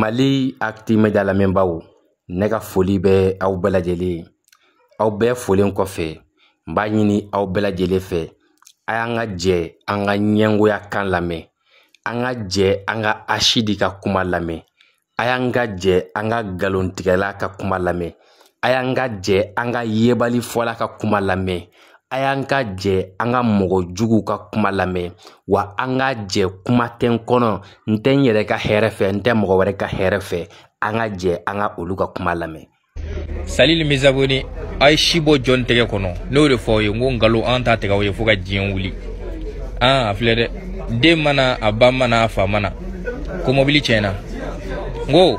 mali akitimeda lamɛnbaw ne ka foli bɛ aw bɛɛ lajɛlen aw bɛɛ folen kɔfɛ n b'a ɲini aw bɛɛ lajɛlen fɛ a y'an ka jɛ an ka ɲɛngoya kan lamɛn an ka jɛ an ka asidi ka kuma lamɛn a y'an ka jɛ an ka nkalontigɛla ka kuma lamɛn a y'an ka jɛ an ka yebali fɔla ka kuma lamɛn a y'an ka jɛ an ka mɔgɔ juguw ka kuma lamɛn wa an ka jɛ kuma tɛ n kɔnɔ n tɛ n yɛrɛ ka hɛrɛ fɛ n tɛ mɔgɔ wɛrɛ ka hɛrɛ fɛ an ka jɛ an ka olu ka kuma lamɛn salili misagoni a ye si bɔ jɔn tɛgɛ kɔnɔ n'o de fɔ aw ye n ko nkalon an t'a tɛgɛ aw ye fo ka diɲɛ wuli an a filɛ dɛ den mana a ba mana a fa mana ko mɔbili tiɲɛna n ko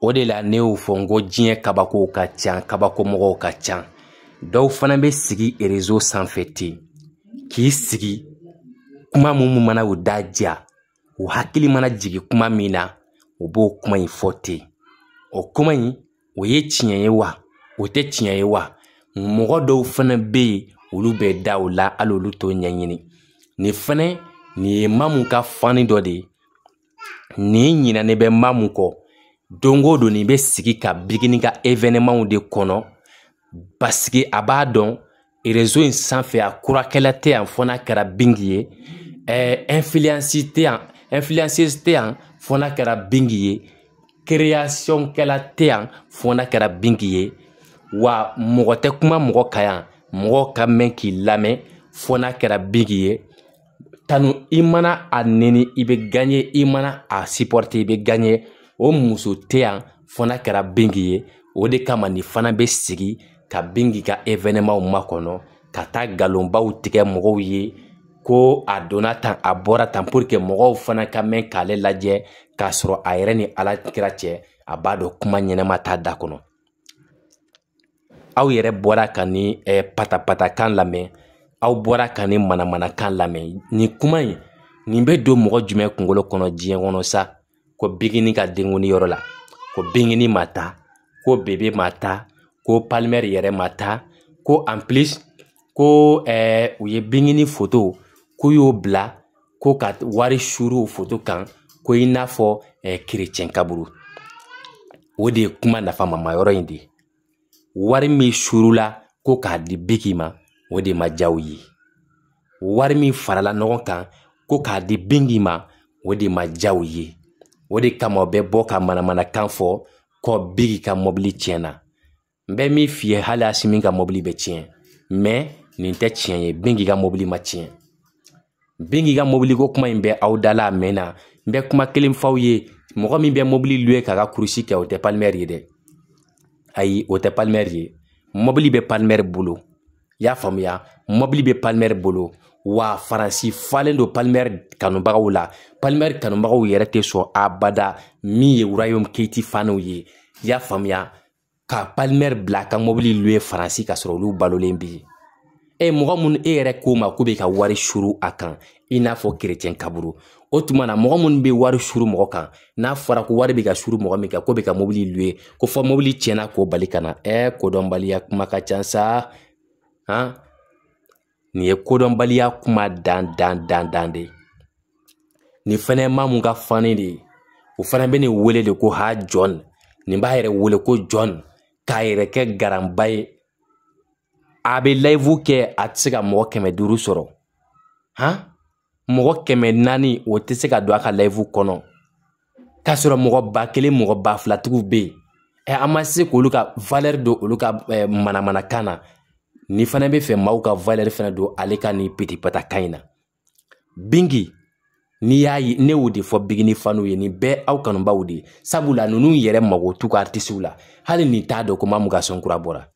o de la ne y'o fɔ n ko diɲɛ kabako ka ca kabako mɔgɔw ka ca dɔw fana bɛ sigi erezo sanfɛ ten k'i sigi kuma minnu mana u da ja u hakili mana jigin kuma min na u b'o kuma in fɔ ten o kuma in o ye tiɲɛ ye wa o tɛ tiɲɛ ye wa mɔgɔ dɔw fana bɛ yen olu bɛ da o la hali olu t'o ɲɛɲini nin fana nin ye maa mun ka fani dɔ de ye nin ɲinɛ ne bɛ maa mun kɔ don o don nin bɛ sigi ka bigini ka ewenɛmanw de kɔnɔ basigi a b'a dɔn erezo in sanfɛ a kurakɛla tɛ yan fɔ n'a kɛra bingi ye ɛɛ ɛnfiliyansi tɛ yan ɛnfiliyansi tɛ yan fɔ n'a kɛra bingi ye kereyasɔnkɛla tɛ yan fɔ n'a kɛra bingi ye wa mɔgɔ tɛ kuma mɔgɔ ka yan mɔgɔ ka mɛn k'i lamɛn fɔ n'a kɛra bingi ye tanu i mana a nɛni i bɛ ganɲɛ i mana a sipɔrite i bɛ ganɲɛ o muso tɛ yan fo n'a kɛra benge ye o de kama nin fana bɛ sigi ka benge ka efɛnɛmaw makɔnɔ ka taa nkalonbaw tigɛ mɔgɔw ye ko a donna tan a bɔra tan puruke mɔgɔw fana ka mɛn k'ale lajɛ k'a sɔrɔ a yɛrɛ ni ala kira cɛ a b'a dɔn kuma ɲɛnɛma t'a da kɔnɔ aw yɛrɛ bɔra ka ni patapatakan lamɛn aw bɔra ka ni mana manakan lamɛn nin kuma in nin bɛ don mɔgɔ jumɛn kunkolo kɔnɔ diɲɛ kɔnɔ sa ko biki ka denkun yɔrɔ la ko binkini ma ta ko bebe ma ta ko palimɛri yɛrɛ ma ta ko anpilisi ko u ye binkini foto k'u y'o bila ko ka wari suru o foto kan ko i n'a fɔ kirecɛn kaburu o de ye kuma nafa ma yɔrɔ in de ye wari min surula ko k'a di biki ma o de ma jaw ye wari min farala ɲɔgɔn kan ko k'a di bingi ma o de ma jaw ye o de kama o bɛ bɔ ka manamanakan fɔ kɔ bigi ka mɔbili tiɲɛna n bɛ min f'i ye hali a si min ka mɔbili bɛ tiɲɛ mɛ nin tɛ tiɲɛ ye bin k'i ka mɔbili ma tiɲɛ bin k'i ka mɔbili ko kuma in bɛ aw da la a mɛn na n bɛ kuma kelen f'aw ye mɔgɔ min bɛ mɔbili luwe k'a ka kurusi kɛ o tɛ palimɛri ye dɛ ayi o tɛ palimɛri ye mɔbili bɛ palimɛri bolo i y'a faamuya mɔbili bɛ palimɛri bolo wa faransi falen don palimɛri kanubagaw la palimɛri kanubagaw yɛrɛ tɛ sɔn abada min ye wurayɔmu keyti faniw ye i y'a faamuya ka palimɛri bila ka mɔbili lu ye faransi ka sɔrɔ olu balolen bi e mɔgɔ minnu e yɛrɛ ko ma k'u bɛ ka wari suru a kan i n'a fɔ kerecɛn kaburu o tuma na mɔgɔ minnu bɛ wari suru mɔgɔ kan n'a fɔra ko wari bɛ ka suru mɔgɔ min kan k'o bɛ ka mobili lu ye ko fɔ mobili tiɲɛna k'o bali ka na ɛ kodɔnbaliya kuma ka ca sa han nin ye kodɔnbaliya kuma dan dan dan dan de ye nin fana ye maa mun ka fani de ye o fana bɛ nin wele de ko ha jɔn nin b'a yɛrɛ wele ko jɔn k'a yɛrɛ kɛ garanba ye a bɛ layifu kɛ a tɛ se ka mɔgɔ kɛmɛ duuru sɔrɔ han mɔgɔ kɛmɛ naani o tɛ se ka don a ka layifu kɔnɔ k'a sɔrɔ mɔgɔ ba kelen mɔgɔ ba filatigiw bɛ yen ɛ an ma se k'olu ka don olu ka manamanakan na ni fana bɛ fɛ maaw ka fana don ale ka nin pitipata kan in na binki n'i y'a ye ne y'o de fɔ bigini fanu ye nin bɛɛ aw kanubaw de ye sabula ninnu yɛrɛ mago t'u ka la hali nin t'a dɔn ko mamu ka sɔn kura bɔra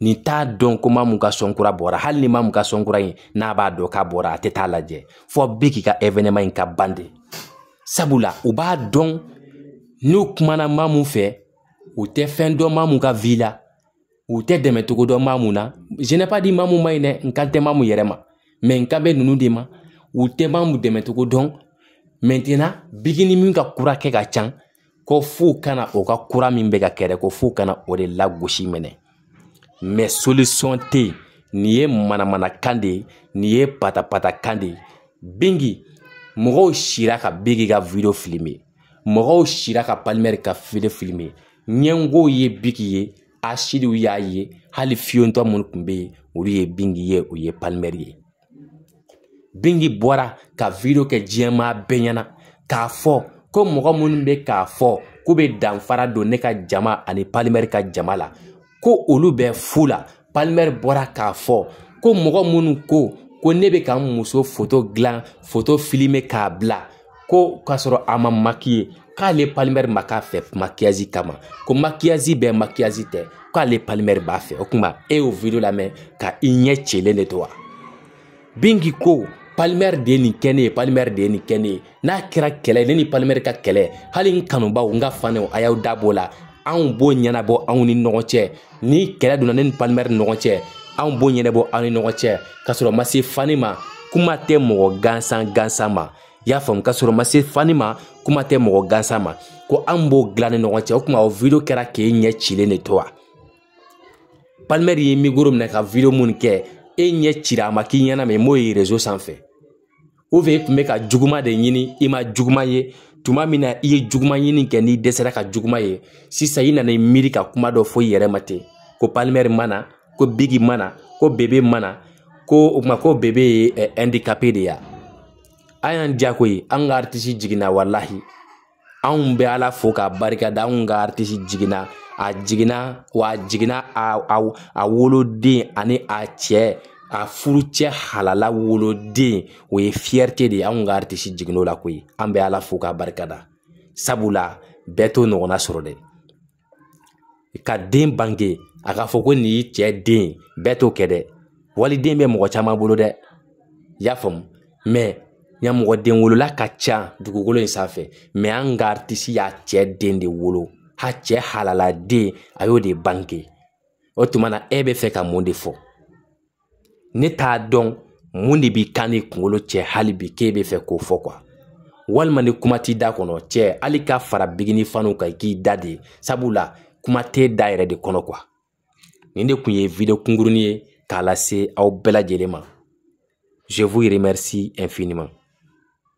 nin t'a dɔn ko ma mun ka sɔn kura bɔra hali ni ma mun ka sɔn kura in n'a b'a dɔn k'a bɔra a tɛ taa lajɛ fɔ bɛ k'i ka ɛfɛnɛma in ka ban de sabula u b'a dɔn n'u kumana ma mun fɛ u tɛ fɛn dɔn ma mun ka vi la u tɛ dɛmɛ cogo dɔn ma mun na zenɛpa di ma mun ma ɲi dɛ n kan tɛ ma mun yɛrɛ ma mɛ n kan bɛ ninnu de ma u tɛ ma mun dɛmɛ cogo dɔn mɛtɛnna biki ni min ka kura kɛ ka ca ko f'u kana o ka kura min bɛ ka kɛ dɛ ko f'u kana o de lagosi minɛ mɛ solisɔn tɛ yen nin ye manamanakan de ye nin ye patapatakan de ye bingi mɔgɔw sira ka bingi ka wideyo filime mɔgɔw sira ka palimɛri ka fide filime ɲɛngow ye biki ye asidiw y'a ye hali fiyentɔ minnu tun bɛ yen olu ye bingi ye o ye palimɛri ye binki bɔra ka wideyo kɛ diɲɛmaa bɛɛ ɲɛna k'a fɔ ko mɔgɔ minnu bɛ k'a fɔ k'u bɛ danfara don ne ka jama ani palimɛri ka jama la ko olu bɛ fu la palimɛri bɔra k'a fɔ ko mɔgɔ minnu ko ko ne bɛ ka n muso foto dilan foto filime k'a bila ko k'a sɔrɔ a ma makiye k'ale palimɛri ma k'a fɛ makiyazi kama ko makiyazi bɛ makiyazi tɛ k'ale palimɛri b'a fɛ o tuma e y'o video lamɛn ka i ɲɛ cilen de to wa binki ko palimɛri de ye nin kɛ ne ye palimɛri de ye nin kɛ ne ye n'a kɛra kɛlɛ ne ni palimɛri ka kɛlɛ hali n kanubaw n ka fanew a y'aw da b'o la anw b'o ɲɛnabɔ anw ni ɲɔgɔn cɛ ni kɛlɛ donna ne ni palimɛri ni ɲɔgɔn cɛ anw b'o ɲɛnɛbɔ aw ni ɲɔgɔn cɛ k'a sɔrɔ ma se fani ma kuma tɛ mɔgɔ gansan gansan ma y'a faamu k'a sɔrɔ ma se fani ma kuma tɛ mɔgɔ gansan ma ko anw b'o dilan ni ɲɔgɔn cɛ o tuma o video kɛra k'e ɲɛ cilen de to wa palimɛri ye migoro minɛ ka video minnu kɛ e ɲɛ cira a ma k'i ɲɛna mɛ m'o ye rezo sanfɛ u fɛ i tun bɛ ka juguman de ɲini i ma juguman ye tuma min na i ye juguman ɲini kɛ n'i dɛsɛra ka juguman ye sisan i nana i miiri ka kuma dɔ fɔ i yɛrɛ ma ten ko palimɛri mana ko bigi mana ko bebe mana ko o tuma ko bebe ye ɛndikape de ye an y'an diya ko ye an ka aritisi jiginna walahi anw bɛ ala fo k'a barika da anw ka jiginna a jiginna wa a jiginna a woloden ani a cɛ a furu cɛ halala woloden o ye fiyɛrite de ye anw ka jiginn'o la koyi an bɛ ala fo k'a barika da sabula bɛɛ t'o ɲɔgɔnna sɔrɔ dɛ ka den bange a k'a fɔ ko nin y'i cɛ den ye bɛɛ t'o kɛ dɛ waliden bɛ mɔgɔ caman bolo dɛ i y'a faamu yan mɔgɔ den wolola ka ca dugukolo in sanfɛ mɛ an ka tisi y'a cɛ den de wolo a cɛ halala den a y'o de bange o tuma na e bɛ fɛ ka mun de fɔ ne t'a dɔn mun de b'i kan ni kunkolo cɛ hali bi k'e bɛ fɛ k'o fɔ walima ni kuma t'i da kɔnɔ cɛ hali ka fara bigini fanu kan i k'i da de sabula kuma tɛ da yɛrɛ de kɔnɔ kuwa nin de kun ye video kunkurunin ye k'a lase aw bɛɛ lajɛlen ma je vous remercie infiniment